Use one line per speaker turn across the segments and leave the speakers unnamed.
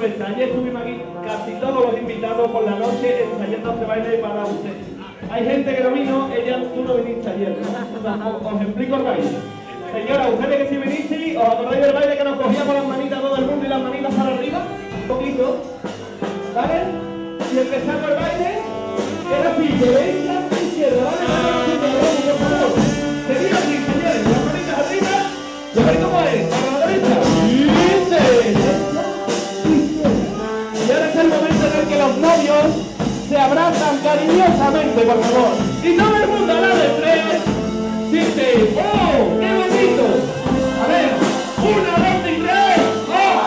sorpresa. Ayer estuvimos aquí casi todos los invitados por la noche ensayando este baile para ustedes. Hay gente que no vino, ella, tú no viniste ayer, ¿no? Os, os explico el baile. Señora, ustedes que si viniste, ¿os acordáis del baile que nos cogíamos las manitas todo el mundo y las manitas para arriba? Un poquito. ¿Vale? Y empezamos el baile. Era así, derecha, izquierda, ¿vale? Abrazan cariñosamente, por favor. Y todo el mundo a la de tres dice, ¡oh, qué bonito! A ver, una, dos y tres, ¡oh!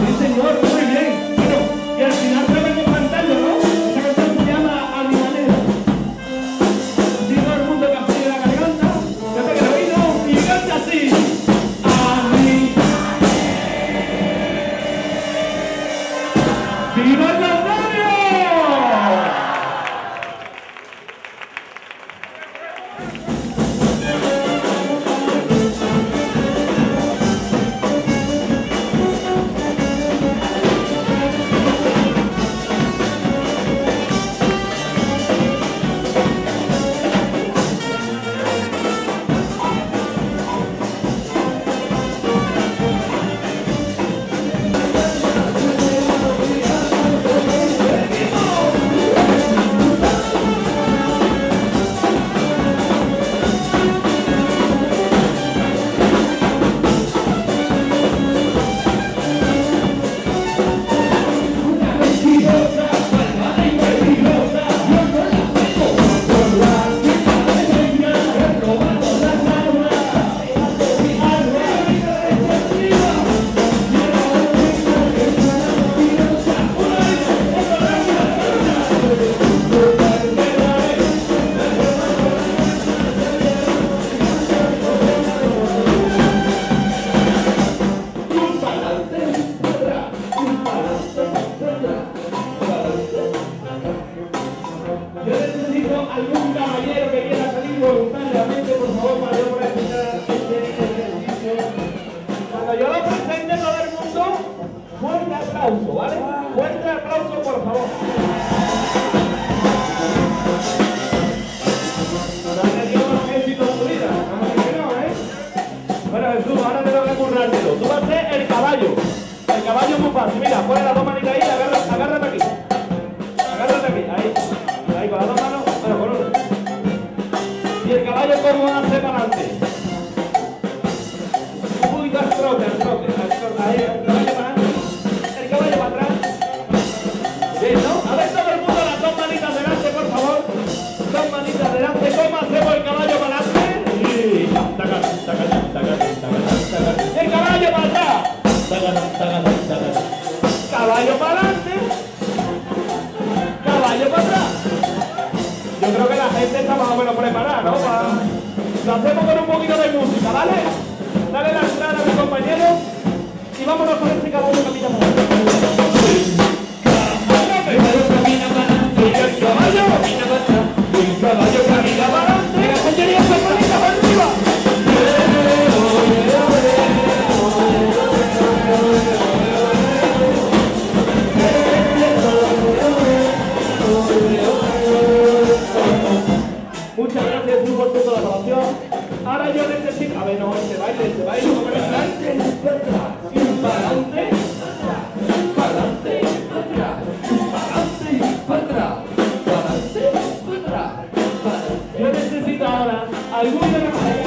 Sí, señor, muy bien. Bueno, y al final tenemos pantalla, ¿no? Esa canción se llama A mi manera. Y todo el mundo así la garganta, se pega el oído y canta así. A mi ¡Viva los fácil. Mira, pon las dos manitas ahí, agarra, agárrate aquí. Agárrate aquí, ahí. Ahí, con las dos manos, bueno, con una. Y el caballo, ¿cómo hace para adelante? Un poquito al trote, al trote, al trote. Ahí, el caballo señoría, esa manita para arriba. Muchas gracias por tu colaboración. Ahora yo necesito. A ver, no, ese baile, ese baile. Ahora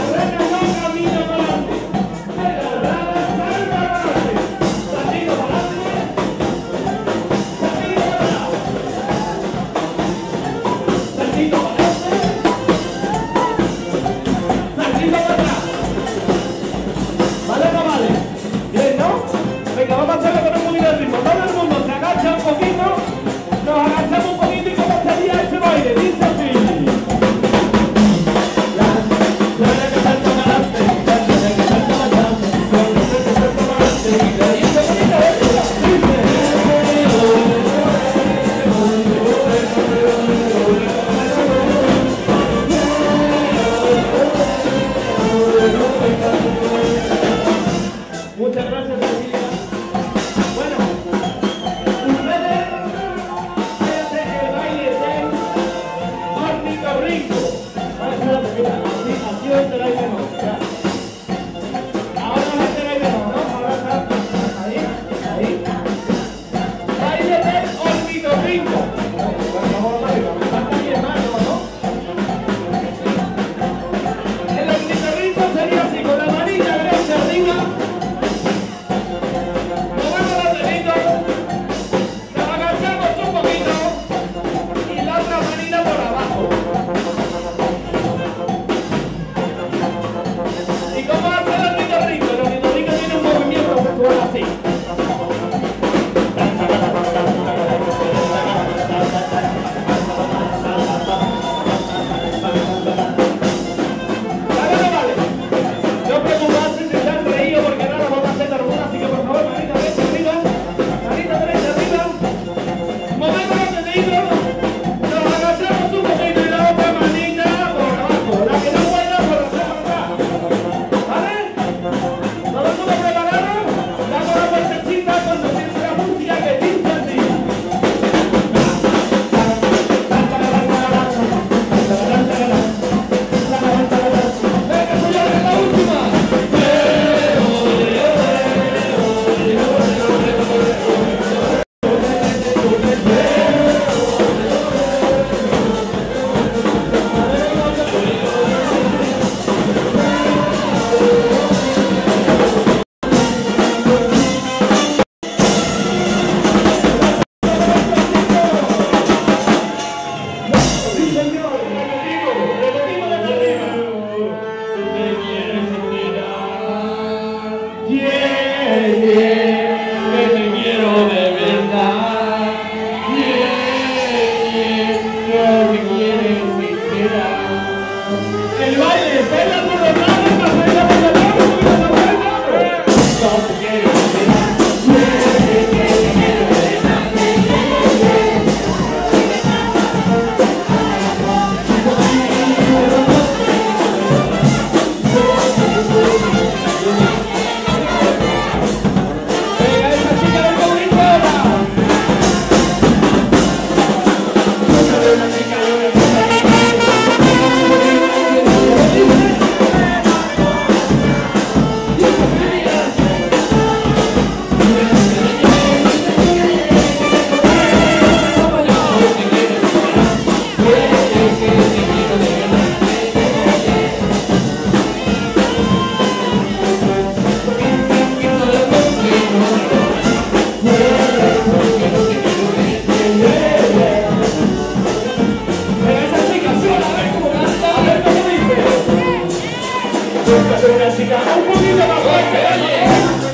una chica un poquito más fuerte,